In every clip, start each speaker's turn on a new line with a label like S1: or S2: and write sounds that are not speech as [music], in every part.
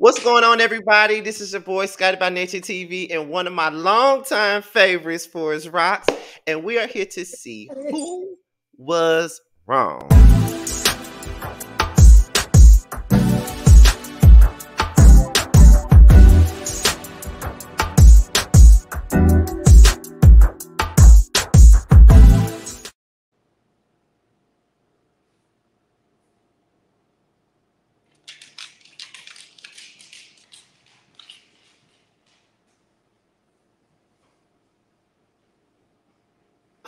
S1: What's going on, everybody? This is your boy Scotty by Nature TV and one of my longtime favorites, for his Rocks, and we are here to see who was wrong.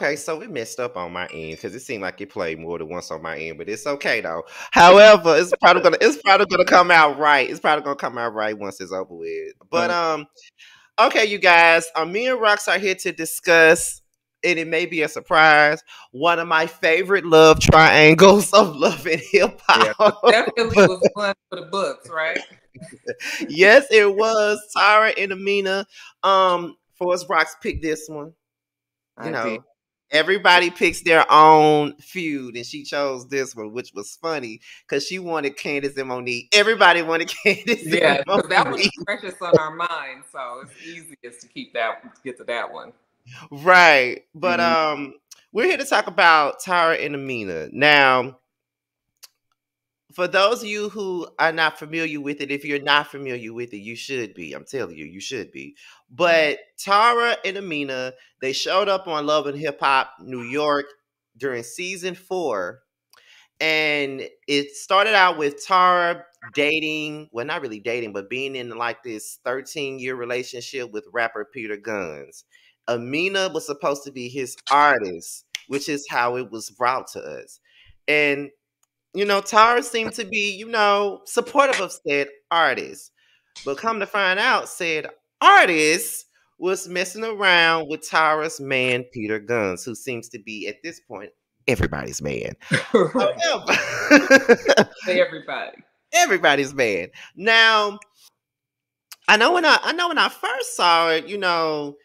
S1: Okay, so we messed up on my end because it seemed like it played more than once on my end, but it's okay though. However, it's probably gonna it's probably gonna come out right. It's probably gonna come out right once it's over with. But um, okay, you guys, um, me and Rox are here to discuss, and it may be a surprise, one of my favorite love triangles [laughs] of love and hip hop.
S2: Yeah, definitely was one for the books, right? [laughs]
S1: yes, it was. Tara and Amina. Um, for us, Rox picked this one. You
S2: I
S1: know,
S2: did.
S1: Everybody picks their own feud, and she chose this one, which was funny because she wanted Candiace and Monique. Everybody wanted [laughs] Candiace.
S2: Yeah,
S1: and
S2: because that was precious on our mind, so it's easiest to keep that to get to that one.
S1: right. But
S2: Mhm.
S1: um, we're here to talk about Tara and Amina now. For those of you who are not familiar with it, if you're not familiar with it, you should be. I'm telling you, you should be. Mm-hmm. But Tara and Amina, they showed up on Love and Hip Hop New York during season four. And it started out with Tara dating, well, not really dating, but being in like this 13 year relationship with rapper Peter Gunz. Amina was supposed to be his artist, which is how it was brought to us. And, you know, Tara seemed to be, you know, supportive of said artist. But come to find out, said artist was messing around with Tara's man, Peter Gunz, who seems to be at this point everybody's man. [laughs] [laughs]
S2: Everybody.
S1: everybody's man. Now, I know when I I know when I first saw it, you know,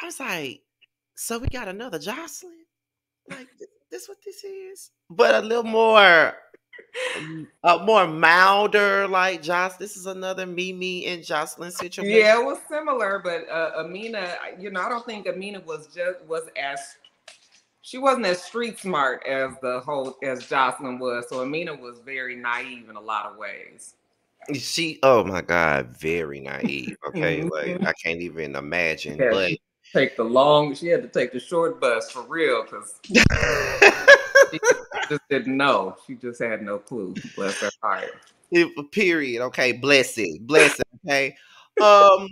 S1: I was like, so we got another Jocelyn? Like this what this is? But a little more a more milder, like Joss. This is another Mimi and Jocelyn situation.
S2: Yeah, it was similar, but uh, Amina, you know, I don't think Amina was just was as she wasn't as street smart as the whole as Jocelyn was. So Amina was very naive in a lot of ways.
S1: She oh my god, very naive. Okay, like. I can't even imagine.
S2: Yeah,
S1: But [laughs]
S2: she take the long. She had to take the short bus for real because [laughs] she just didn't know. She just had no clue. Bless her heart.
S1: It- period. Okay, bless it, bless it. Okay. Um.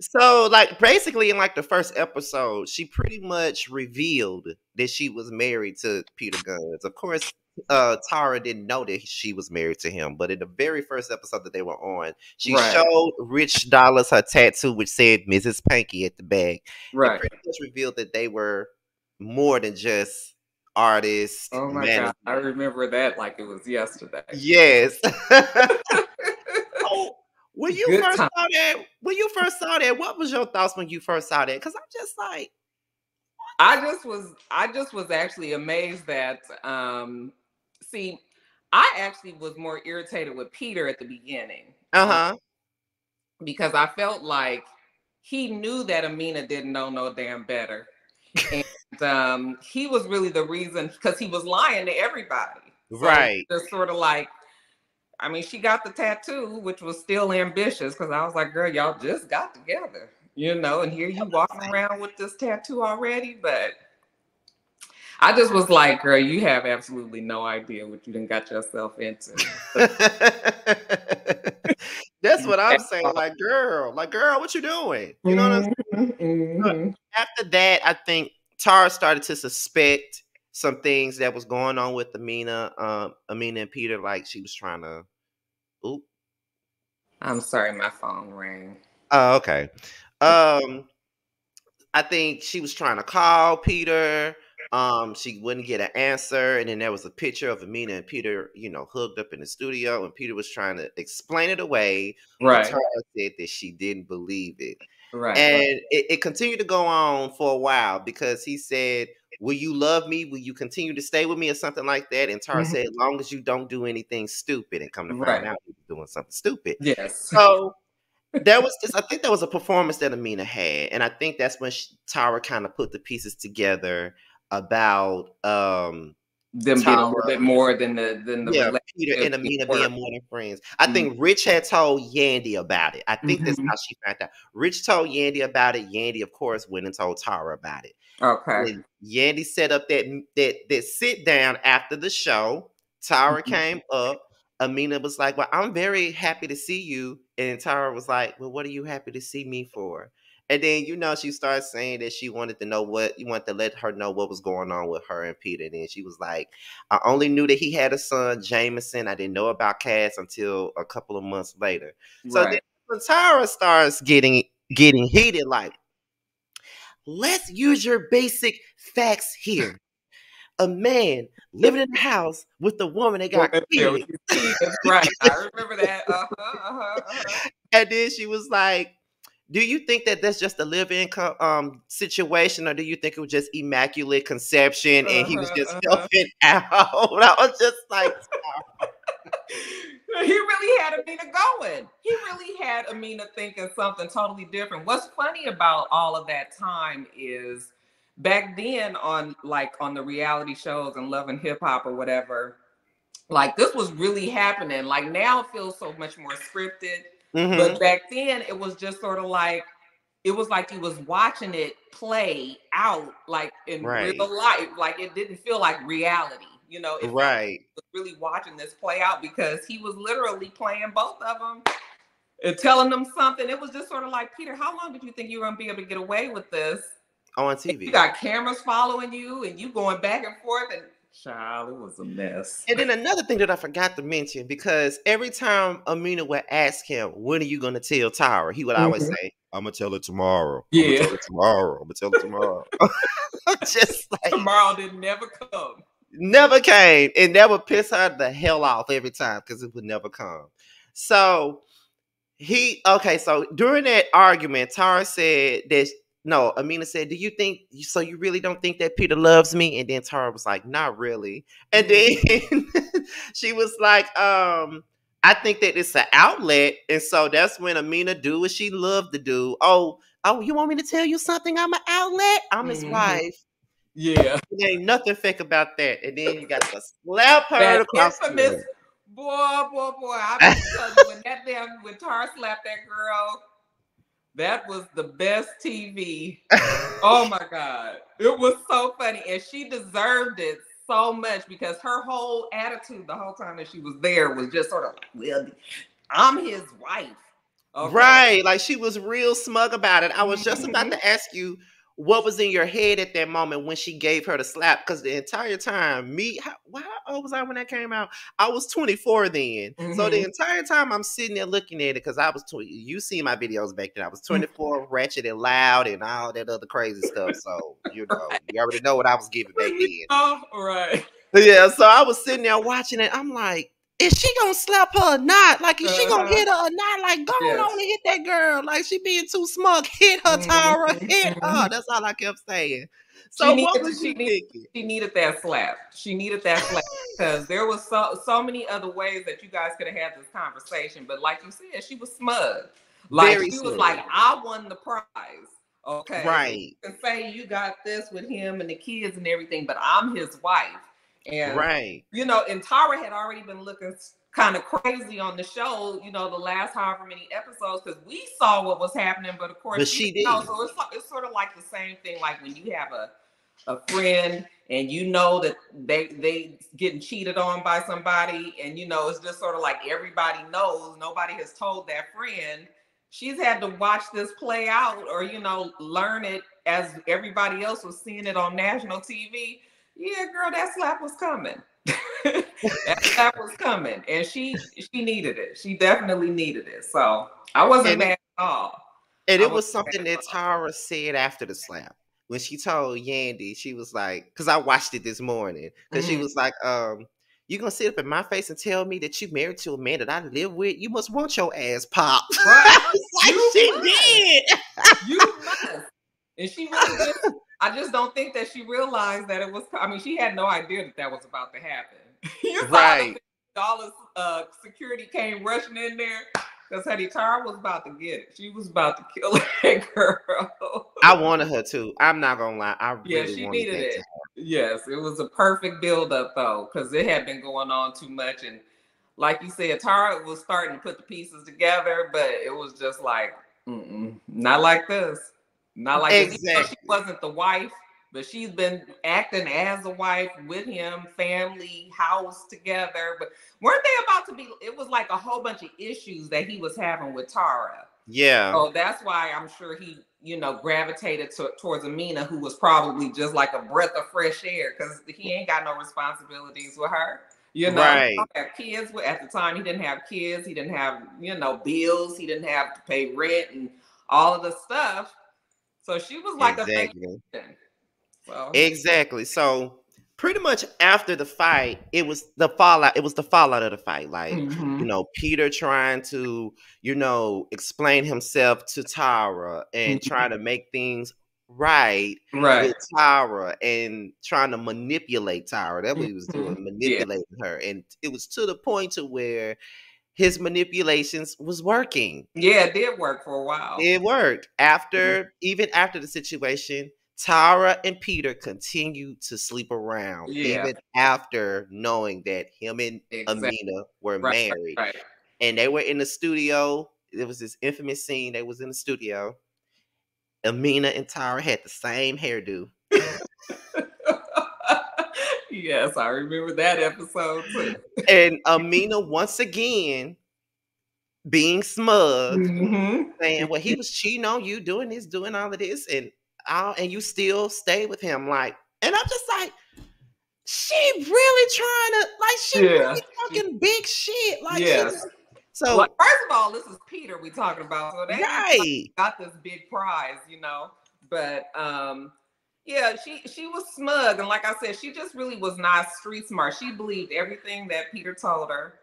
S1: So, like, basically, in like the first episode, she pretty much revealed that she was married to Peter Gunz. Of course, uh, Tara didn't know that she was married to him, but in the very first episode that they were on, she
S2: Right.
S1: showed Rich Dollaz her tattoo, which said Mrs. Pankey at the back.
S2: Right.
S1: pretty much revealed that they were more than just artists.
S2: Oh my god, I remember that like it was yesterday.
S1: Yes. [laughs] [laughs] oh, when you
S2: Good
S1: first
S2: time.
S1: saw that, when you first saw that, what was your thoughts when you first saw that? Because I'm just like,
S2: I just was I just was actually amazed that um see I actually was more irritated with Peter at the beginning
S1: uh huh,
S2: because I felt like he knew that Amina didn't know no damn better. And um he was really the reason because he was lying to everybody. So
S1: Right.
S2: Just sort of like I mean, she got the tattoo, which was still ambitious because I was like, girl, y'all just got together, you know, and here you walking around with this tattoo already. But I just was like, girl, you have absolutely no idea what you done got yourself into. [laughs]
S1: that's what I'm saying. [laughs] Like, girl, like, girl, what you doing? You know what I'm saying?
S2: Mhm, mhm.
S1: After that, I think Tara started to suspect some things that was going on with Amina, um, Amina and Peter. Like, she was trying to. Oop.
S2: I'm sorry, my phone rang.
S1: Oh, okay. Um, I think she was trying to call Peter. Um, she wouldn't get an answer, and then there was a picture of Amina and Peter, you know, hooked up in the studio, and Peter was trying to explain it away.
S2: Right,
S1: Tara said that she didn't believe it,
S2: right,
S1: and it, it continued to go on for a while because he said, will you love me? Will you continue to stay with me or something like that? And Tara
S2: Mhm.
S1: said, as long as you don't do anything stupid and come to find
S2: Right.
S1: out you're doing something stupid.
S2: Yes.
S1: So there was this, I think there was a performance that Amina had, and I think that's when she, Tara kind of put the pieces together about um
S2: Them being a little bit more than the than the
S1: yeah, Peter and Amina being more than friends. I think Rich had told Yandy about it. I think that's
S2: Mhm.
S1: how she found out. Rich told Yandy about it. Yandy, of course, went and told Tara about it.
S2: Okay.
S1: When Yandy set up that that that sit down after the show. Tara
S2: Mhm.
S1: came up. Amina was like, "Well, I'm very happy to see you," and Tara was like, "Well, what are you happy to see me for?" And then you know she starts saying that she wanted to know what you wanted to let her know what was going on with her and Peter. And then she was like, "I only knew that he had a son, Jameson. I didn't know about Cass until a couple of months later." So then
S2: right.
S1: Tara starts getting getting heated, like, let's use your basic facts here. A man living in the house with a woman that got kids.
S2: Right. I [laughs] remember that. Uh-huh, uh-huh, uh-huh.
S1: And then she was like, "Do you think that that's just a live-in co- um situation, or do you think it was just immaculate conception and he was
S2: Uh-huh,
S1: just
S2: uh-huh.
S1: helping [laughs] out?" I was just like, [laughs]
S2: he really had Amina going. He really had Amina thinking something totally different. What's funny about all of that time is back then on like on the reality shows and Love and Hip Hop or whatever, like this was really happening. Like now it feels so much more scripted.
S1: Mhm.
S2: But back then it was just sort of like it was like you was watching it play out like in
S1: Right.
S2: real life. Like it didn't feel like reality. You know, it
S1: right."
S2: was really watching this play out because he was literally playing both of them and telling them something. It was just sort of like, Peter, how long did you think you were gonna be able to get away with this?
S1: On TV.
S2: You got cameras following you and you going back and forth and child, it was a mess.
S1: And then another thing that I forgot to mention, because every time Amina would ask him, "When are you going to tell Tara?" He would always
S2: Mhm.
S1: say, "I'm gonna tell her tomorrow. I'm
S2: Yeah.
S1: gonna tell her tomorrow. I'm gonna tell her tomorrow." [laughs] [laughs] Just like
S2: Tomorrow did never come.
S1: never came. It never pissed her the hell off every time because it would never come. So he okay. So during that argument, Tara said that no. Amina said, "Do you think so? You really don't think that Peter loves me?" And then Tara was like, "Not really." And then [laughs] she was like, "Um." I think that it's an outlet, and so that's when Amina do what she loved to do. Oh, oh, you want me to tell you something? I'm an outlet. I'm his
S2: Mhm.
S1: wife.
S2: Yeah.
S1: There ain't nothing fake about that. And then you got to [laughs] slap her
S2: That
S1: across the
S2: infamous
S1: head.
S2: boy, boy, boy. I been telling you when that damn when Tar slapped that girl, that was the best TV. Oh my god. It was so funny. And she deserved it so much because her whole attitude the whole time that she was there was just sort of like, well, I'm his wife. Okay?
S1: Right. Like she was real smug about it. I was just about to mm-hmm. ask you what was in your head at that moment when she gave her the slap? Because the entire time, me, how, how old was I when that came out? I was 24 then. So the
S2: Mhm.
S1: entire time I'm sitting there looking at it because I was 20. You see my videos back then. I was
S2: Mm-hmm.
S1: 24, ratchet and loud, and all that other crazy stuff. So, you know, you already know what I was giving back then.
S2: Oh, right.
S1: Yeah, so I was sitting there watching it. I'm like, is she gonna slap her or not? Like, is she gonna
S2: Uh-huh.
S1: hit her or not? Like, go
S2: Yes.
S1: on and hit that girl. Like, she being too smug. [laughs] Hit her, Tara. Hit her.
S2: Mhm.
S1: That's all I kept saying.
S2: She
S1: So what
S2: needed-
S1: was
S2: she needed- she needed that slap. She needed that slap because there was so so many other ways that you guys could have had this conversation. But like you said, she was smug. Like
S1: Very
S2: she was like, I won the prize. Okay.
S1: Right.
S2: You can say you got this with him and the kids and everything, but I'm his wife. And
S1: Right.
S2: you know, and Tara had already been looking kind of crazy on the show, you know, the last however many episodes, because we saw what was happening, but of course,
S1: But she
S2: didn't know. So it's, it's sort of like the same thing, like when you have a a friend and you know that they they getting cheated on by somebody, and you know it's just sort of like everybody knows, nobody has told that friend. She's had to watch this play out, or you know, learn it as everybody else was seeing it on national TV. Yeah, girl, that slap was coming. [laughs] that slap was coming, and she she needed it. She definitely needed it. So I wasn't
S1: And-
S2: mad at all.
S1: And
S2: I
S1: it was something that Tara said after the slap. When she told Yandy, she was like, because I watched it this morning, because she
S2: Mhm.
S1: was like, um, you gonna sit up in my face and tell me that you married to a man that I live with? You must want your ass popped. [laughs]
S2: Right.
S1: like
S2: You
S1: she
S2: must.
S1: did.
S2: You must. And she really did. [laughs] I just don't think that she realized that it was. I mean, she had no idea that that was about to happen. [laughs]
S1: right.
S2: Dollaz uh, security came rushing in there because Hetty Tara was about to get it. She was about to kill [laughs] that girl.
S1: I wanted her to. I'm not gonna lie. I really
S2: yeah, she needed it. Yes, it was a perfect build up though, because it had been going on too much. And like you said, Tara was starting to put the pieces together, but it was just like, not like this. Not like exactly. she wasn't the wife but she's been acting as a wife with him, family, house together. But weren't they about to be? It was like a whole bunch of issues that he was having with Tara.
S1: Yeah.
S2: So that's why I'm sure he, you know, gravitated to, towards Amina, who was probably just like a breath of fresh air because he ain't got no responsibilities with her. You know,
S1: right.
S2: have kids at the time. He didn't have kids. He didn't have, you know, bills. He didn't have to pay rent and all of the stuff. So she was like exactly. a
S1: Exactly. So pretty much after the fight, it was the fallout. It was the fallout of the fight. Like, mm-hmm. you know, Peter trying to, you know, explain himself to Tara and mm-hmm. trying to make things right,
S2: right
S1: with Tara and trying to manipulate Tara. That's what he was doing, mm-hmm. manipulating yeah. her. And it was to the point to where his manipulations was working.
S2: Yeah, it did work for a while.
S1: It worked. Mm-hmm. After even after the situation, Tara and Peter continued to sleep around yeah. even after knowing that him and exactly. Amina were right, married. Right. And they were in the studio. There was this infamous scene. They was in the studio. Amina and Tara had the same hairdo. [laughs]
S2: yes, I remember that episode too. [laughs]
S1: and Amina once again being smug, mm-hmm. saying, Well, he was cheating on you, doing this, doing all of this. And out and you still stay with him. Like, and I'm just like, she really trying to like she yeah. really talking big shit. Like
S2: yes. so well, first of all, this is Peter we talking about. So they
S1: right.
S2: got this big prize, you know. But um yeah, she she was smug, and like I said, she just really was not street smart. She believed everything that Peter told her,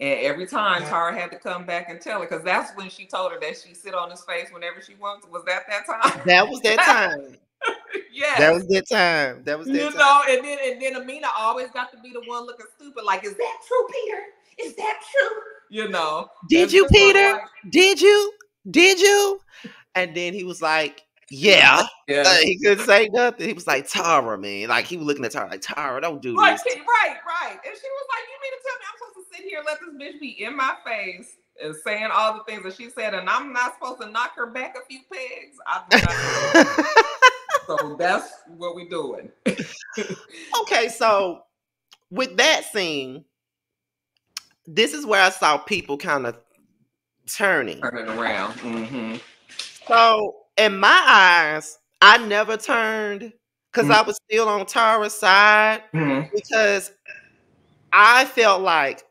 S2: and every time Tara had to come back and tell her, because that's when she told her that she sit on his face whenever she wants. Was that that time?
S1: That was that [laughs] time.
S2: yeah,
S1: that was that time. That was that time.
S2: you
S1: time.
S2: know. And then and then Amina always got to be the one looking stupid. Like, is that true, Peter? Is that true? You know.
S1: Did you, Peter? Like, Did you? Did you? And then he was like, yeah. yeah. Uh, he couldn't say nothing. He was like, Tara, man. Like he was looking at Tara like, Tara, don't do
S2: right,
S1: this.
S2: Right, right. And she was like, You mean to tell me I'm supposed to sit here and let this bitch be in my face and saying all the things that she said, and I'm not supposed to knock her back a few pegs? [laughs] so that's what we're doing. [laughs]
S1: okay, so with that scene, this is where I saw people kind of turning.
S2: Turning around. Mm-hmm.
S1: So in my eyes, I never turned because mm-hmm. I was still on Tara's side mm-hmm. because I felt like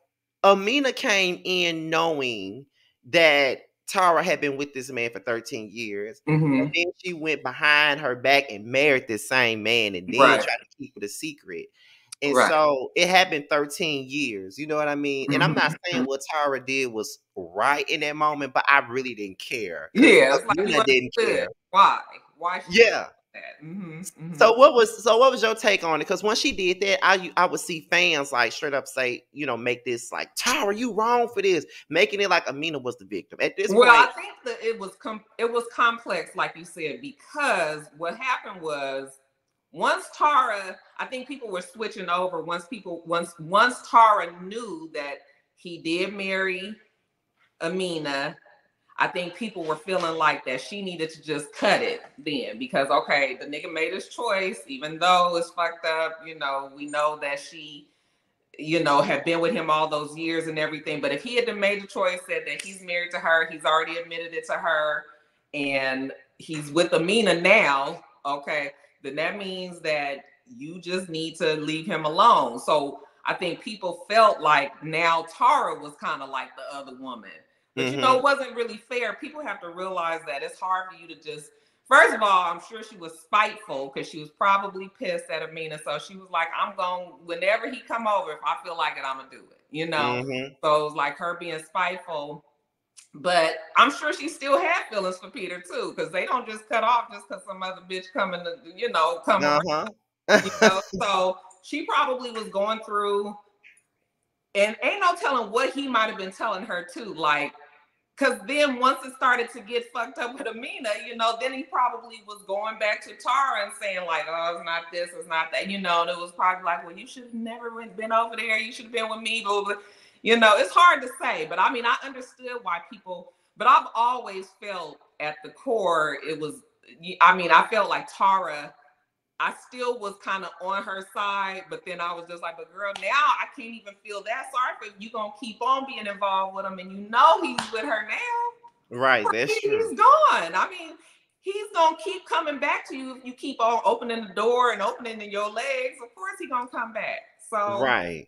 S1: Amina came in knowing that Tara had been with this man for 13 years. Mm-hmm. And then she went behind her back and married this same man and then right. tried to keep it a secret. And right. so it had been 13 years. You know what I mean? And I'm not mm-hmm. saying what Tara did was right in that moment, but I really didn't care.
S2: Yeah, like, I didn't care. Why? Why?
S1: Yeah. Mm-hmm, mm-hmm. So what was so what was your take on it? Because when she did that, I I would see fans like straight up say, you know, make this like Tara, you wrong for this, making it like Amina was the victim. At this
S2: well,
S1: point,
S2: I think that it was com- it was complex, like you said, because what happened was once Tara, I think people were switching over once people once once Tara knew that he did marry Amina. I think people were feeling like that she needed to just cut it then because okay, the nigga made his choice, even though it's fucked up. You know, we know that she, you know, had been with him all those years and everything. But if he had made the choice, said that he's married to her, he's already admitted it to her, and he's with Amina now. Okay, then that means that you just need to leave him alone. So I think people felt like now Tara was kind of like the other woman. But mm-hmm. you know, mm-hmm. it wasn't really fair. People have to realize that it's hard for you to just First of all, I'm sure she was spiteful because she was probably pissed at Amina. So she was like, I'm going whenever he come over, if I feel like it, I'm gonna do it. You know? Mm-hmm. So it was like her being spiteful. But I'm sure she still had feelings for Peter too, because they don't just cut off just because some other bitch coming to, you know, come uh-huh. you know? [laughs] so she probably was going through, and ain't no telling what he might have been telling her too. Like, because then once it started to get fucked up with Amina, you know, then he probably was going back to Tara and saying like, "Oh, it's not this, it's not that," you know. And it was probably like, "Well, you should have never been over there. You should have been with me." Blah, blah. You know, it's hard to say, but I mean, I understood why people, but I've always felt at the core, it was, I mean, I felt like Tara, I still was kind of on her side, but then I was just like, but girl, now I can't even feel that sorry for you. Gonna keep on being involved with him, and you know he's with her now.
S1: Right, that's
S2: he,
S1: true.
S2: He's gone. I mean, he's gonna keep coming back to you if you keep on opening the door and opening your legs. Of course, he's gonna come back. So
S1: right.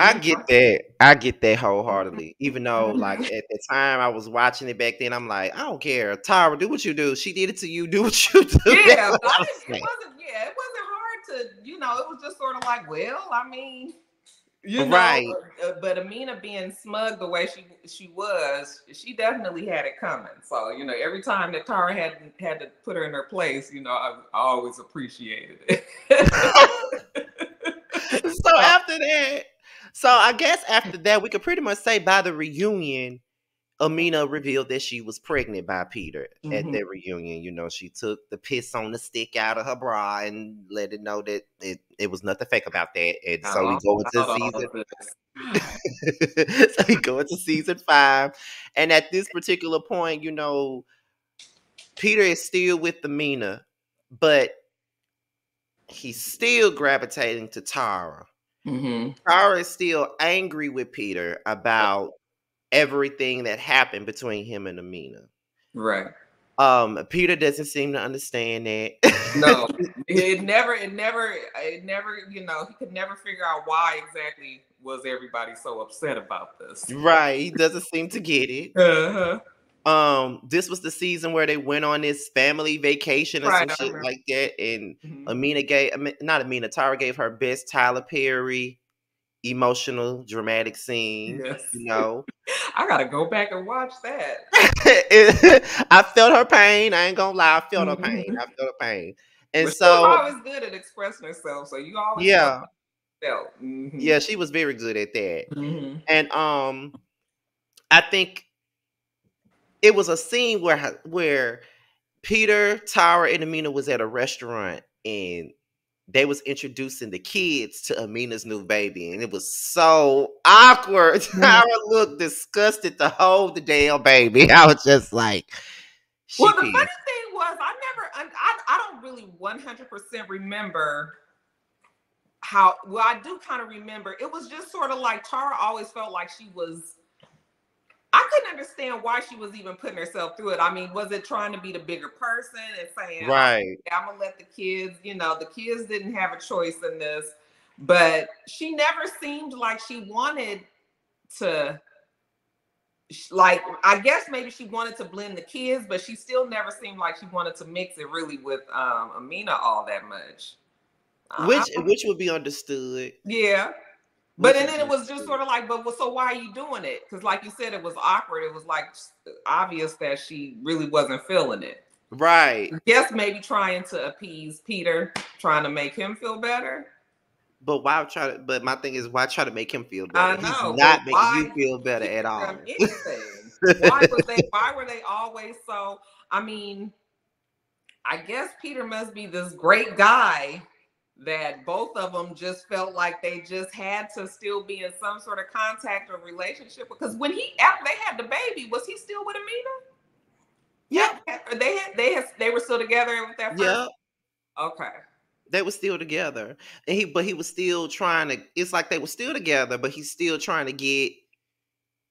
S1: I get that. I get that wholeheartedly. Even though, like [laughs] at the time I was watching it back then, I'm like, I don't care. Tara, do what you do. She did it to you. Do what you do. [laughs]
S2: Yeah, but I it wasn't. Yeah, it wasn't hard to. You know, it was just sort of like, well, I mean, you know, right. But, uh, but Amina being smug the way she she was, she definitely had it coming. So you know, every time that Tara had had to put her in her place, you know, I, I always appreciated it. [laughs]
S1: so after that so I guess after that, we could pretty much say by the reunion, Amina revealed that she was pregnant by Peter mm-hmm. at their reunion. You know, she took the piss on the stick out of her bra and let it know that it, it was nothing fake about that. And so we go into season. [laughs] so we go into season five, and at this particular point, you know, Peter is still with Amina, but he's still gravitating to Tara. Mm-hmm. Tara is still angry with Peter about everything that happened between him and Amina.
S2: Right.
S1: Um, Peter doesn't seem to understand that.
S2: no, [laughs] it never, it never, it never, you know, he could never figure out why exactly was everybody so upset about this.
S1: Right. He doesn't seem to get it. Uh-huh um this was the season where they went on this family vacation or right, some shit like that and mm-hmm. amina gave not amina tara gave her best tyler perry emotional dramatic scene yes. you know [laughs]
S2: i gotta go back and watch that [laughs]
S1: i felt her pain i ain't gonna lie i felt mm-hmm. her pain mm-hmm. i felt her pain and but so
S2: always good at expressing herself so you always
S1: yeah
S2: felt mm-hmm.
S1: yeah she was very good at that mm-hmm. and um i think it was a scene where where Peter, Tara, and Amina was at a restaurant and they was introducing the kids to Amina's new baby, and it was so awkward. [laughs] Mm-hmm. Tara looked disgusted to hold the damn baby. [laughs] I was just like,
S2: well, the funny thing was, I never, I, I don't really one hundred percent remember how. Well, I do kind of remember. It was just sort of like Tara always felt like she was understand why she was even putting herself through it. I mean, was it trying to be the bigger person and saying,
S1: right,
S2: I'm gonna let the kids, you know, the kids didn't have a choice in this, but she never seemed like she wanted to like I guess maybe she wanted to blend the kids, but she still never seemed like she wanted to mix it really with um Amina all that much.
S1: Which which would be understood.
S2: Yeah. But and then it was just sort of like, but well, so why are you doing it? Because like you said, it was awkward. It was like obvious that she really wasn't feeling it.
S1: Right.
S2: Guess maybe trying to appease Peter, trying to make him feel better.
S1: But why try to? But my thing is, why try to make him feel better? I know. He's not making you feel better at all. [laughs]
S2: why was they? Why were they always so? I mean, I guess Peter must be this great guy that both of them just felt like they just had to still be in some sort of contact or relationship because when he after they had the baby was he still with Amina?
S1: Yeah,
S2: they had they had they were still together with that. Yeah. Okay.
S1: They were still together, and he but he was still trying to. It's like they were still together, but he's still trying to get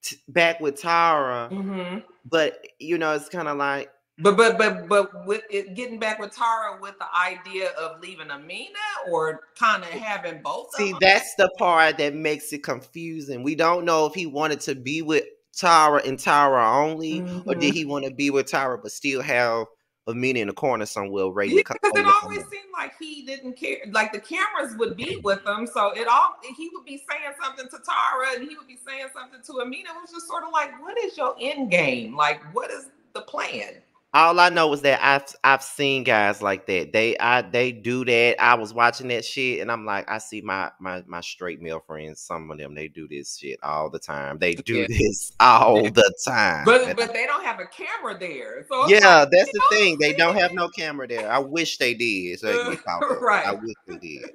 S1: t- back with Tara. Mm-hmm. But you know, it's kind of like
S2: but but but but with it getting back with Tara with the idea of leaving Amina or kind of having both.
S1: See, that's the part that makes it confusing. We don't know if he wanted to be with Tara and Tara only, mm-hmm. or did mm-hmm. he want to be with Tara but still have Amina in the corner somewhere ready
S2: Yeah, because it
S1: ready to come
S2: always seemed like he didn't care. Like the cameras would be with him, so it all he would be saying something to Tara, and he would be saying something to Amina. It was just sort of like, what is your end game? Like, what is the plan?
S1: All I know is that I've I've seen guys like that. They I they do that. I was watching that shit and I'm like, I see my my my straight male friends, some of them they do this shit all the time. They do
S2: Yeah.
S1: this all the time.
S2: But but they don't have a camera there, so
S1: yeah,
S2: like,
S1: that's the thing. They don't have no camera there. I wish they did. So they caught [laughs] up. I wish they did. [laughs]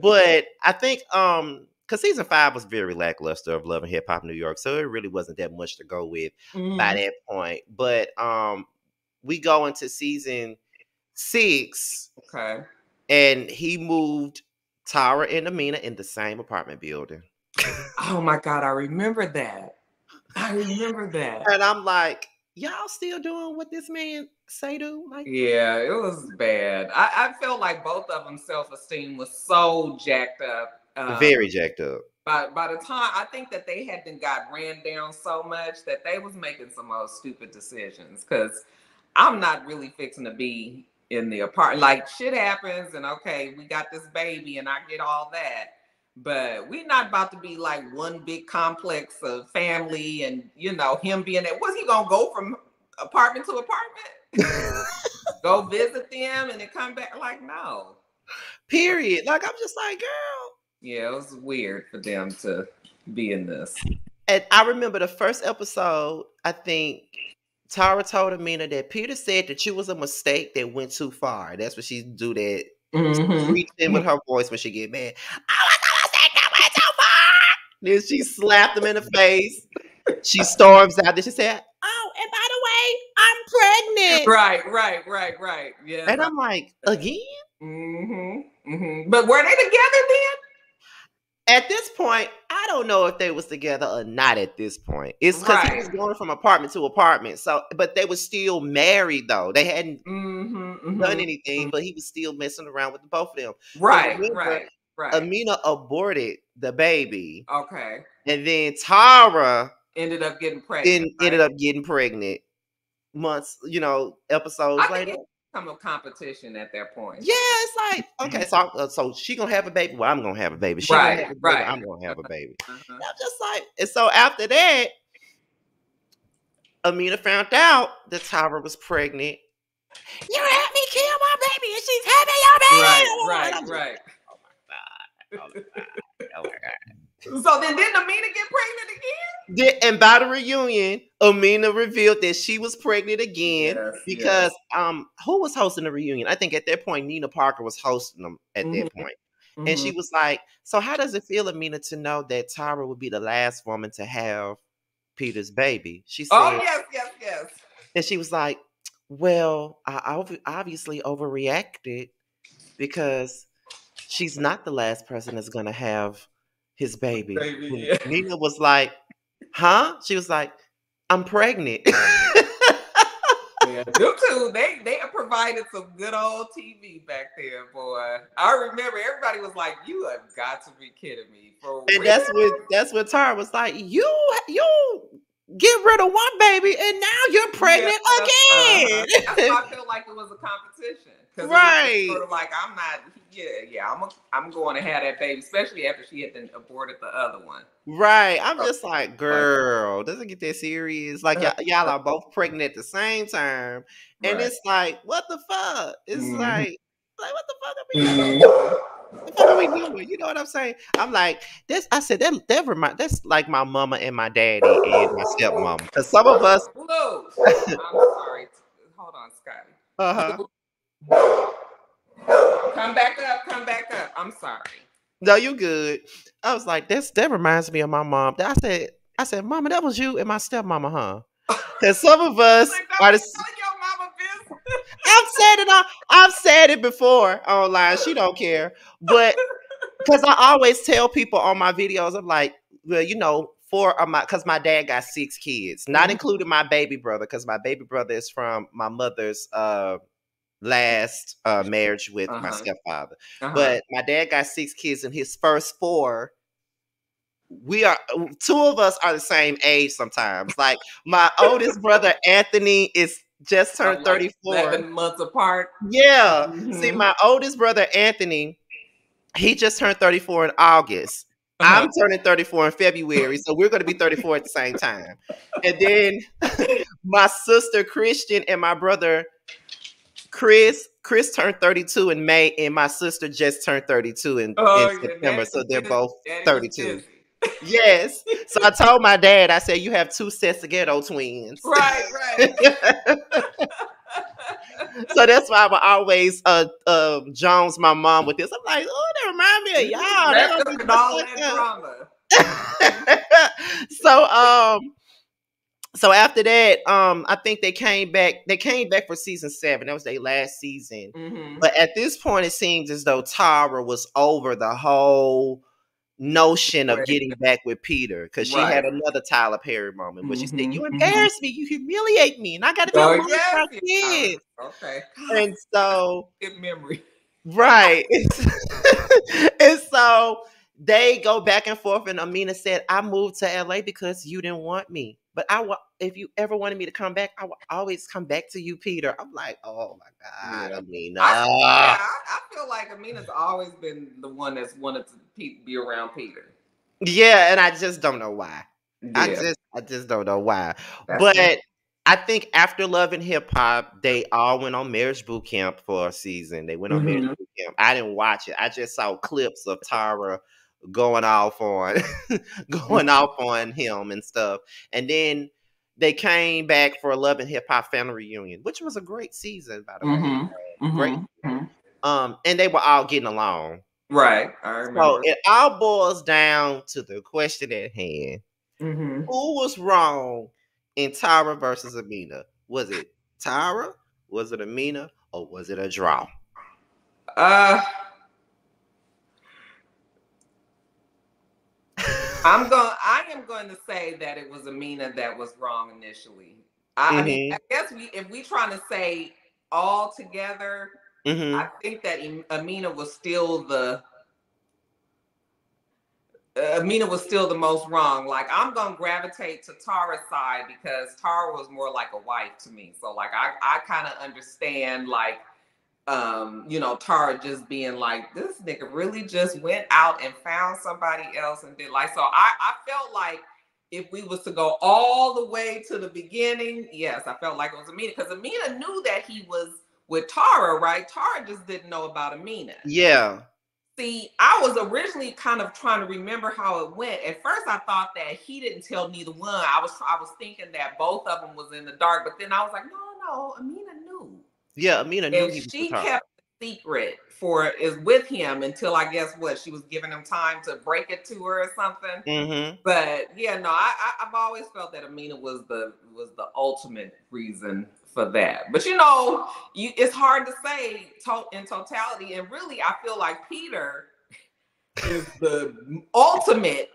S1: But I think um because season five was very lackluster of Love and Hip Hop New York, so it really wasn't that much to go with by
S2: Mhm.
S1: that point. But um we go into season six
S2: Okay.
S1: and he moved Tara and Amina in the same apartment building.
S2: Oh my god, I remember that. I remember that.
S1: And I'm like, y'all still doing what this man say do? Like
S2: Yeah, it was bad. I, I felt like both of them self-esteem was so jacked up. Uh,
S1: very jacked up.
S2: by by the time I think that they had been got ran down so much that they was making some most stupid decisions. Cause I'm not really fixing to be in the apartment. Like shit happens, and okay, we got this baby, and I get all that. But we're not about to be like one big complex of family, and you know him being there. Was he gonna go from apartment to apartment? [laughs] go visit them and then come back? Like no.
S1: Period. Like I'm just like, girl.
S2: Yeah, it was weird for them to be in this.
S1: And I remember the first episode, I think Tara told Amina that Peter said that you was a mistake that went too far. That's what she do that
S2: Mhm.
S1: in with her voice when she get mad. I was a mistake that went too far. Then she slapped him in the face. She storms out. Then she said, "Oh, and by the way, I'm pregnant."
S2: Right, right, right, right. Yeah.
S1: And I'm like, again.
S2: mm-hmm, mm-hmm. But were they together then?
S1: At this point, I don't know if they was together or not. At this point, it's because he was going from apartment to apartment. So, but they were still married though. They hadn't
S2: Mm-hmm,
S1: done anything, but he was still messing around with the both of them.
S2: Right,
S1: remember,
S2: right, right.
S1: Amina aborted the baby,
S2: okay.
S1: and then Tara
S2: Ended up getting
S1: then
S2: pregnant.
S1: ended up getting pregnant months, you know, episodes
S2: I think
S1: later.
S2: it become a competition at that point.
S1: Yeah, it's like okay, so uh, so she gonna have a baby. Well, I'm gonna have a baby. She
S2: Right,
S1: gonna have a baby.
S2: right.
S1: I'm gonna have a baby. [laughs]
S2: Uh-huh.
S1: I'm just like, and so after that, Amina found out that Tara was pregnant. You had me kill my baby, and she's having your baby.
S2: Right,
S1: And
S2: right,
S1: I'm just-
S2: right.
S1: Oh my god! Oh my god!
S2: So then didn't Amina get pregnant again?
S1: Did- And by the reunion, Amina revealed that she was pregnant again
S2: Yes,
S1: because um, who was hosting the reunion? I think at that point Nina Parker was hosting them at that
S2: Mhm.
S1: point.
S2: yes.
S1: And she was like, So how does it feel, Amina, to know that Tara would be the last woman to have Peter's baby? She said,
S2: Oh yes, yes, yes.
S1: and she was like, Well, I obviously overreacted because she's not the last person that's gonna have his baby.
S2: Baby, yeah. [laughs]
S1: Nina was like, Huh? She was like, I'm pregnant.
S2: Yeah, them two, they they provided some good old TV back there, boy. I remember everybody was like, "You have got to be kidding me!" For
S1: and that's what that's when Tara was like, You you get rid of one baby and now you're pregnant
S2: Yeah,
S1: again.
S2: uh-huh. That's why I feel [laughs] like it was a competition, 'Cause it was just
S1: Right.
S2: Sort of like I'm not. Yeah, yeah. I'm. A, I'm going to have that baby, especially after she had then aborted the other one.
S1: Right. I'm just like, girl, doesn't get that serious. Like y'all, y'all are both pregnant at the same time. And
S2: Right.
S1: it's like, what the fuck? It's
S2: Mhm.
S1: like, like what the fuck are we doing? What the fuck are we doing? You know what I'm saying? I'm like, this I said that that remind that's like my mama and my daddy and my stepmom. Because some of us
S2: Blue. I'm sorry. Hold on, Scotty.
S1: uh-huh.
S2: Come back up. Come back up. I'm sorry.
S1: No, you good. I was like, that's that reminds me of my mom. I said, I said, Mama, that was you and my stepmama, huh? [laughs] Because some of us
S2: Like,
S1: are the
S2: tell your mama business.
S1: I've said it on. I've said it before online. She don't care, but [laughs] because I always tell people on my videos, I'm like, well, you know, four of my because my dad got six kids, not
S2: Mhm.
S1: including my baby brother, because my baby brother is from my mother's uh last uh marriage with my
S2: Uh-huh.
S1: stepfather.
S2: Uh-huh.
S1: But my dad got six kids, and his first four. We are two of us are the same age sometimes. Like my oldest brother [laughs] Anthony is just turned
S2: like
S1: 34.
S2: Seven months apart.
S1: Yeah. See,
S2: Mhm.
S1: my oldest brother Anthony, he just turned 34 in August.
S2: Uh-huh.
S1: I'm turning 34 in February, so we're going to be 34 at the same time. And then [laughs] my sister Christian and my brother Chris, Chris turned 32 in May, and my sister just turned 32 in,
S2: Oh,
S1: in September. So they're both 32. Yes. So I told my dad, I said, You have two sets of ghetto twins.
S2: Right, right. [laughs]
S1: so that's why I would always uh um Jones my mom with this. I'm like, oh, that remind me of y'all. They
S2: Wrapped
S1: gonna
S2: up
S1: be
S2: in all that drama. [laughs]
S1: so um so after that, um, I think they came back. They came back for season seven. That was their last season.
S2: Mhm.
S1: But at this point, it seems as though Tara was over the whole notion of
S2: Right.
S1: getting back with Peter because she had another Tyler Perry moment where she said,
S2: Mhm,
S1: "You
S2: mhm.
S1: embarrass me. You humiliate me, and I got to be
S2: Oh,
S1: a mother for
S2: yes,
S1: kids."
S2: Okay.
S1: And so,
S2: Good memory.
S1: right, [laughs] and so they go back and forth. And Amina said, "I moved to LA because you didn't want me." But I, wa- if you ever wanted me to come back, I will always come back to you, Peter. I'm like, oh my god,
S2: Yeah.
S1: Amina.
S2: I, yeah, I, [laughs] I feel like Amina's always been the one that's wanted to be around Peter.
S1: Yeah, and I just don't know why. I just I just don't know why.
S2: that's
S1: but
S2: it.
S1: I think after Love and Hip Hop, they all went on marriage boot camp for a season. They went on marriage
S2: Mhm.
S1: boot camp. I didn't watch it. I just saw clips of Tara going off on [laughs] going off on him and stuff. And then they came back for a Love and Hip Hop family reunion, which was a great season, by the way.
S2: Mhm,
S1: Great.
S2: mhm, mhm.
S1: Um, and they were all getting along.
S2: Right, I
S1: So it all boils down to the question at hand.
S2: Mhm.
S1: who was wrong in Tara versus Amina? Was it Tara? Was it Amina? Or was it a draw?
S2: Uh, I'm going. I am going to say that it was Amina that was wrong initially. I, I mean,
S1: Mhm.
S2: I guess we, if we trying to say all together,
S1: Mhm.
S2: I think that Amina was still the uh, Amina was still the most wrong. Like I'm gonna gravitate to Tara's side because Tara was more like a wife to me. So like I I kind of understand like um you know Tara just being like this nigga really just went out and found somebody else and did like so I I felt like if we was to go all the way to the beginning, yes, I felt like it was Amina because Amina knew that he was with Tara, right? Tara just didn't know about Amina.
S1: Yeah.
S2: See, I was originally kind of trying to remember how it went. At first, I thought that he didn't tell neither one. I was I was thinking that both of them was in the dark, but then I was like, no, no, Amina
S1: Yeah, Amina knew
S2: and
S1: he was
S2: she kept the secret for is with him until I guess what she was giving him time to break it to her or something.
S1: Mm-hmm.
S2: But yeah, no, I, I I've always felt that Amina was the was the ultimate reason for that. But you know, you it's hard to say to, in totality, and really, I feel like Peter is the ultimate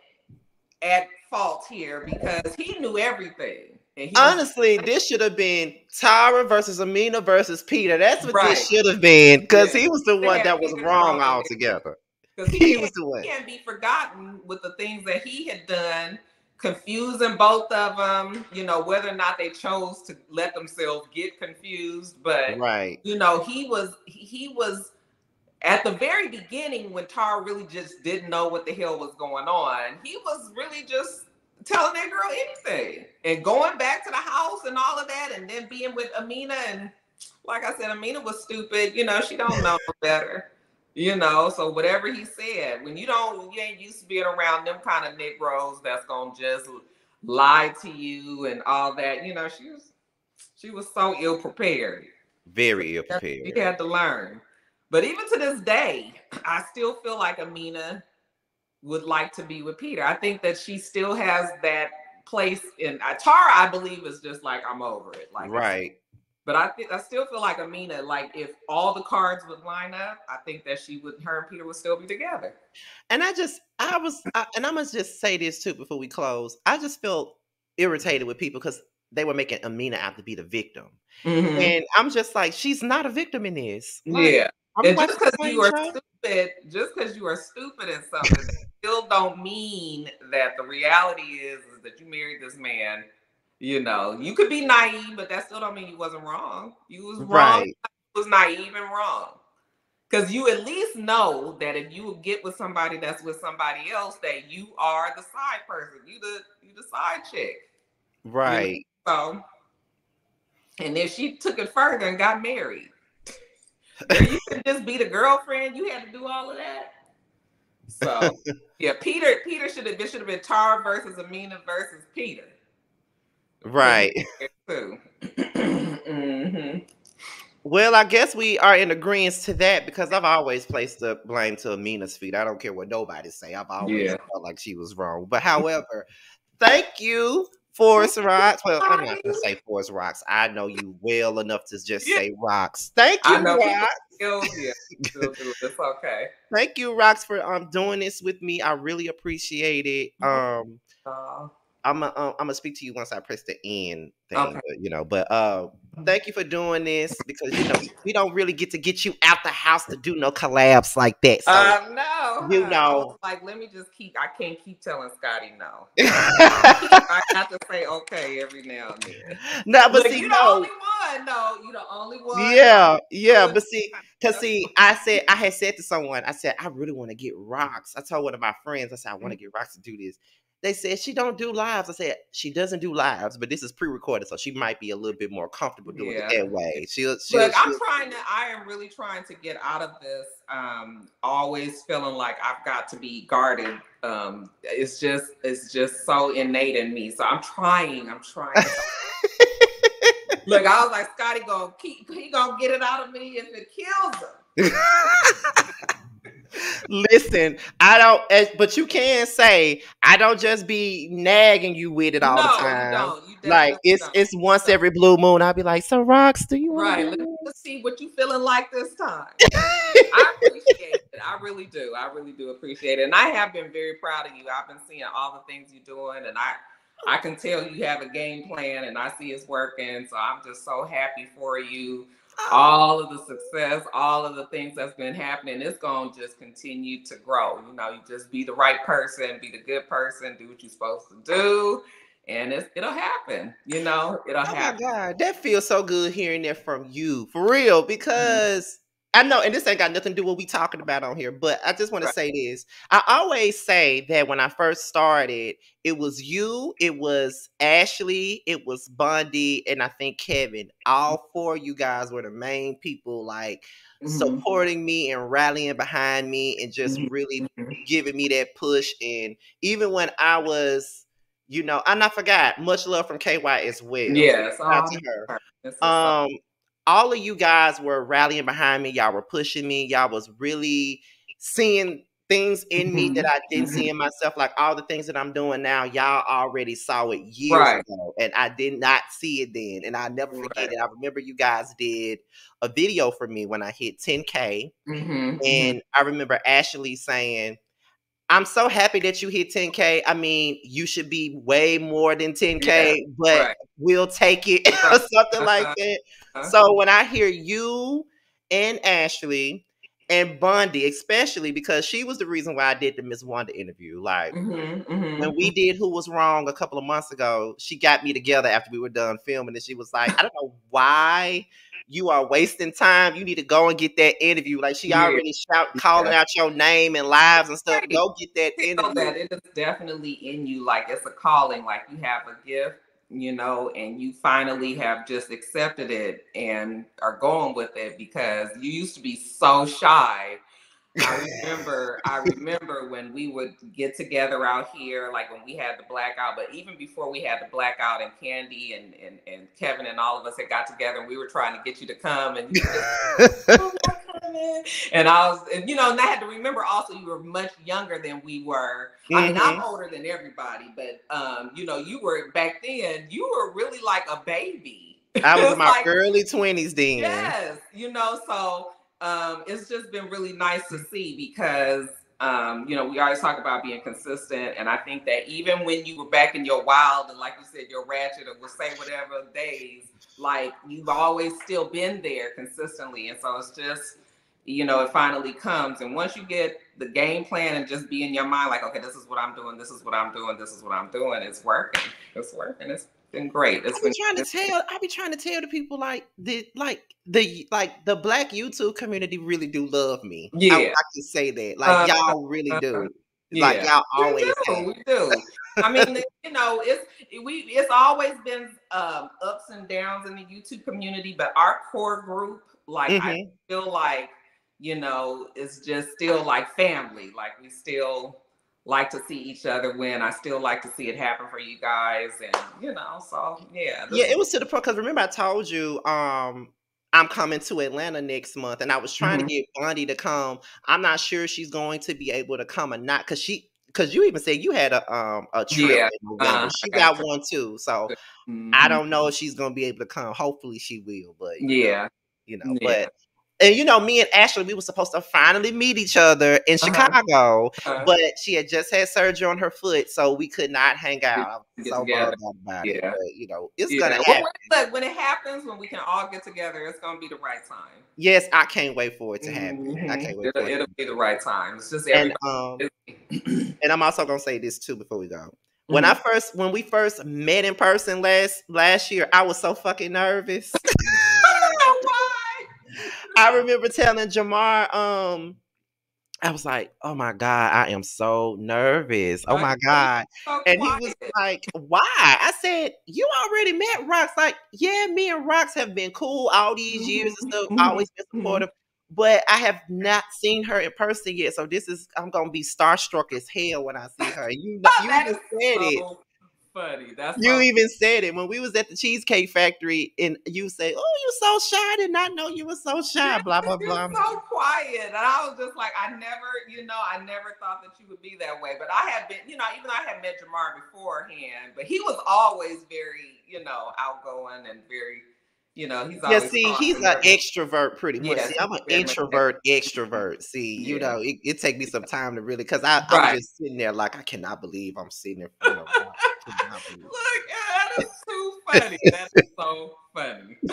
S2: at fault here because he knew everything. And he was-
S1: Honestly, this should have been Tara versus Amina versus Peter. That's what
S2: Right.
S1: this should have been because
S2: Yeah.
S1: he was the
S2: They
S1: one that was
S2: Peter
S1: wrong
S2: wrong.
S1: altogether.
S2: 'cause he, [laughs]
S1: He was the one.
S2: he can't be forgotten with the things that he had done, confusing both of them. You know whether or not they chose to let themselves get confused, but
S1: Right.
S2: you know he was he- he was at the very beginning when Tara really just didn't know what the hell was going on. He was really just telling that girl anything and going back to the house and all of that, and then being with Amina and like I said, Amina was stupid. You know she don't know better. You know, so whatever he said, when you don't, you ain't used to being around them kind of Negroes that's gonna just lie to you and all that. You know, she was she was so ill prepared.
S1: Very ill prepared.
S2: You had to learn. But even to this day, [clears throat] I still feel like Amina would like to be with Peter. I think that she still has that place in uh, Tara. I believe is just like I'm over it. Like
S1: Right.
S2: But I think I still feel like Amina. Like if all the cards would line up, I think that she would. Her and Peter would still be together.
S1: And I just, I was, I, and I must just say this too before we close. I just felt irritated with people because they were making Amina out to be the victim,
S2: Mhm.
S1: and I'm just like, she's not a victim in this. Like,
S2: Yeah.
S1: I'm
S2: And just because you are stupid, just because you are stupid at something, still don't mean that the reality is, is that you married this man. You know, you could be naive, but that still don't mean you wasn't wrong. You was wrong.
S1: Right.
S2: You was naive and wrong. Because you at least know that if you get with somebody that's with somebody else, that you are the side person. You the you the side chick.
S1: Right.
S2: So, and then she took it further and got married, you [laughs] could just be the girlfriend. You had to do all of that. So [laughs] yeah, Peter Peter should have should have been Tara versus Amina versus Peter.
S1: Right. [clears throat]
S2: mm-hmm.
S1: Well, I guess we are in agreement to that because I've always placed the blame to Amina's feet. I don't care what nobody say. I've always
S2: Yeah.
S1: felt like she was wrong. But however, thank you, Forest Rox. Well, I'm not gonna say Forest Rox. I know you well enough to just
S2: Yeah.
S1: say Rox. Thank you,
S2: I know
S1: Rox.
S2: still, yeah, still do. It's okay.
S1: Thank you, Rox, for um doing this with me. I really appreciate it. Um,
S2: Uh,
S1: I'm gonna um, I'm gonna speak to you once I press the end thing,
S2: Okay.
S1: but, you know. But uh, thank you for doing this because you know we don't really get to get you out the house to do no collabs like that. So
S2: uh, no,
S1: you know.
S2: like, let me just keep. I can't keep telling Scotty no. [laughs] I have to say okay every now and then.
S1: no, but
S2: Look,
S1: see,
S2: you the
S1: no,
S2: only one. No, you the only one.
S1: yeah, yeah, but see, cause see, I said I had said to someone, I said I really want to get Rox. I told one of my friends, I said I want to get Rox to do this. They said she don't do lives. I said she doesn't do lives, but this is pre-recorded, so she might be a little bit more comfortable doing
S2: Yeah.
S1: it that way. She'll, she'll,
S2: Look, I'm trying to. I am really trying to get out of this. Um, always feeling like I've got to be guarded. Um, it's just, it's just so innate in me. So I'm trying. I'm trying. [laughs] Look, I was like, Scotty gonna keep. He gonna get it out of me if it kills him. [laughs]
S1: Listen, I don't, eh, but you can say I don't just be nagging you with it all
S2: no,
S1: the time.
S2: you don't. You
S1: Like it's
S2: don't.
S1: it's once every blue moon. I'll be like, so Rox, do you want
S2: right.
S1: to
S2: let's see what you feeling like this time. I [laughs] appreciate it. I really do. I really do appreciate it. And I have been very proud of you. I've been seeing all the things you're doing, and I I can tell you have a game plan, and I see it's working. So I'm just so happy for you. All of the success, all of the things that's been happening, it's gonna just continue to grow. You know, you just be the right person, be the good person, do what you're supposed to do, and it's, it'll happen. You know, it'll
S1: Oh my god, that feels so good hearing that from you, for real.
S2: Mm-hmm.
S1: Because I know, and this ain't got nothing to do with what we talking about on here, but I just want to say this. I always say that when I first started, it was you, it was Ashley, it was Bundy, and I think Kevin. All four of you guys were the main people, like
S2: Mhm.
S1: supporting me and rallying behind me, and just
S2: Mhm.
S1: really
S2: Mhm.
S1: giving me that push. And even when I was, you know, and I forgot, much love from KY as well.
S2: Yes.
S1: Out to her. Um, all of you guys were rallying behind me. Y'all were pushing me. Y'all was really seeing things in me that I didn't see in myself. Like all the things that I'm doing now, y'all already saw it years
S2: Right.
S1: ago, and I did not see it then. And I never forget
S2: Right.
S1: it. I remember you guys did a video for me when I hit 10k,
S2: Mhm, mhm.
S1: and I remember Ashley saying. I'm so happy that you hit 10K. I mean, you should be way more than 10K, but
S2: right.
S1: we'll take it [laughs] or something like
S2: Uh-huh.
S1: that. So when I hear you and Ashley and Bundy, especially because she was the reason why I did the Miss Wanda interview. Like
S2: Mhm, mhm,
S1: when we did Who Was Wrong a couple of months ago, she got me together after we were done filming, and she was like, I don't know why you are wasting time. You need to go and get that interview. Like she
S2: Yeah.
S1: already shout calling out your name and lives and stuff. Go get that
S2: feel that
S1: interview.
S2: it is definitely in you like it's a calling like you have a gift you know and you finally have just accepted it and are going with it because you used to be so shy I remember, I [laughs] remember when we would get together out here, like when we had the blackout, but even before we had the blackout and Candy and, and, and Kevin and all of us had got together and we were trying to get you to come and you just, "Oh, coming." [laughs] and I was, and, you know, and I had to remember also you were much younger than we were. I mean, I'm older than everybody, but um, you know, you were back then, you were really like a baby. [laughs]
S1: I was in my
S2: like-
S1: early 20s then.
S2: Yes, you know, so um, it's just been really nice to see because um, you know we always talk about being consistent, and I think that even when you were back in your wild and like you said, your ratchet or will say whatever days, like you've always still been there consistently, and so it's just you know, it finally comes. And once you get the game plan and just be in your mind, like, okay, this is what I'm doing, this is what I'm doing, this is what I'm doing, it's working. It's working. It's been great. It's
S1: I be
S2: been
S1: trying to tell. I be trying to tell the people like the like the like the black YouTube community really do love me. I,
S2: Yeah.
S1: I can say that. Like
S2: Uh,
S1: y'all really
S2: uh,
S1: do. Like
S2: yeah.
S1: y'all always
S2: We
S1: do,
S2: we do. I mean, you know, it's we it's always been um, ups and downs in the YouTube community, but our core group, like I
S1: Mhm.
S2: feel like, you know, it's just still like family. Like we still like to see each other win. I still like to see it happen for you guys, and you know, so yeah,
S1: Yeah, it was to the point because remember I told you um I'm coming to Atlanta next month, and I was trying
S2: Mhm.
S1: to get Bondi to come. I'm not sure she's going to be able to come or not because she because you even said you had a um a trip
S2: Yeah, uh,
S1: she
S2: got
S1: got one too, so I
S2: Mhm.
S1: don't know if she's gonna be able to come. Hopefully she will, but you know,
S2: Yeah,
S1: you know,
S2: Yeah.
S1: but and you know, me and Ashley, we were supposed to finally meet each other in
S2: Uh-huh.
S1: Chicago,
S2: Uh,
S1: but she had just had surgery on her foot, so we could not hang out. I so
S2: together.
S1: bummed out about it, but you know, it's
S2: yeah.
S1: gonna happen.
S2: when- look, when it happens, when we can all get together, it's gonna be the right time.
S1: Yes, I can't wait for it to happen. I
S2: Mhm.
S1: can't wait
S2: It'll,
S1: for it.
S2: it'll be the right time. It's just
S1: And um, [clears throat] and I'm also gonna say this too before we go. When I
S2: Mhm.
S1: first, when we first met in person last last year, I was so fucking nervous. [laughs]
S2: I don't know why.
S1: I remember telling Jamar, um, I was like, "Oh my god, I am so nervous. Oh my god." And he was like, "Why?" I said, "You already met Rox. Like, yeah, me and Rox have been cool all these years and stuff. Always been
S2: mhm.
S1: supportive, but I have not seen her in person yet. So this is I'm gonna be starstruck as hell when I see her. You know, you
S2: is
S1: said it.
S2: Funny. That's
S1: You even said it when we was at the Cheesecake Factory, and you say, "Oh, you so shy. I did not know you were so shy." Blah blah [laughs]
S2: You're
S1: blah.
S2: so quiet, and I was just like, I never, you know, I never thought that you would be that way. But I had been, you know, even though I had met Jamar beforehand, but he was always very, you know, outgoing and very, you know, he's
S1: Yeah, see, he's an extrovert pretty much.
S2: Yes,
S1: see, I'm an introvert extrovert. See, you
S2: Yeah.
S1: know, it, it take me some [laughs] time to really because I
S2: Right.
S1: I'm just sitting there like I cannot believe I'm sitting in front of Rox.
S2: Look, that is too funny. that is so funny. [laughs]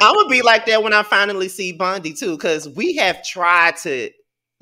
S1: I'm gonna be like that when I finally see Bondi too, because we have tried to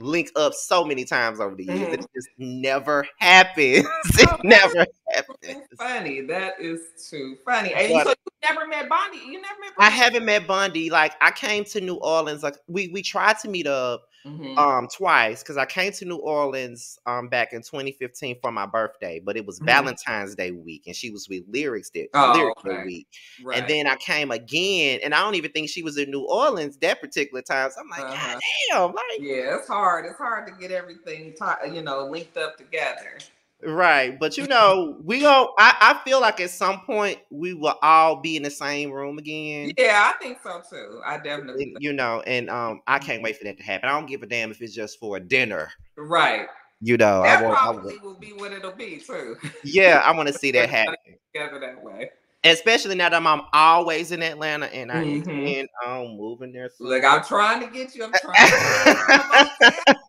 S1: link up so many times over the years.
S2: Mhm.
S1: It just never happens. [laughs] it
S2: Oh, [laughs]
S1: never happens.
S2: funny. That is too funny. And
S1: But-
S2: so you never met Bondi. You never met.
S1: I haven't met Bondi. Like I came to New Orleans. Like we we tried to meet up
S2: Mhm.
S1: um twice because I came to New Orleans um back in 2015 for my birthday, but it was
S2: Mhm.
S1: Valentine's Day week and she was with Lyrics that
S2: Oh,
S1: Lyrics
S2: okay.
S1: week.
S2: right.
S1: And then I came again, and I don't even think she was in New Orleans that particular time. So I'm like,
S2: Uh-huh.
S1: God damn, like
S2: yeah, it's hard. It's hard to get everything, ti- you know, linked up together.
S1: Right. But you know, we go. I, I feel like at some point we will all be in the same room again.
S2: Yeah, I think so too. I definitely.
S1: you know, and um, I can't wait for that to happen. I don't give a damn if it's just for a dinner.
S2: Right.
S1: You know, I
S2: That
S1: want, I
S2: probably
S1: want-
S2: will be what it'll be too.
S1: yeah, I want to [laughs] see that happen.
S2: Together that way.
S1: Especially now that I'm always in Atlanta and I
S2: Mhm.
S1: intend on moving there. soon.
S2: Look, I'm [laughs] trying to get you. I'm trying to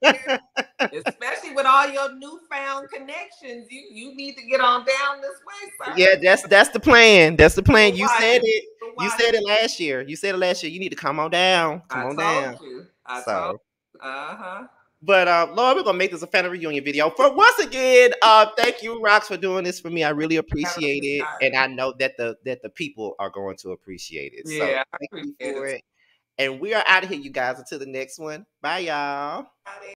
S2: get you. Especially with all your newfound connections, you you need to get on down this way, sir.
S1: yeah, that's that's the plan. That's the plan.
S2: So
S1: You said it. You said it last year. You said it last year. You need to come on down. Come
S2: I
S1: on
S2: told
S1: down.
S2: you. I
S1: So.
S2: Uh huh.
S1: but uh, Lord, we're gonna make this a family reunion video. For once again, uh, thank you, Rox, for doing this for me. I really appreciate it, and I know that the that the people are going to appreciate it. So
S2: Yeah, I
S1: thank you for
S2: it.
S1: it. And we are out of here, you guys. Until the next one. Bye, y'all.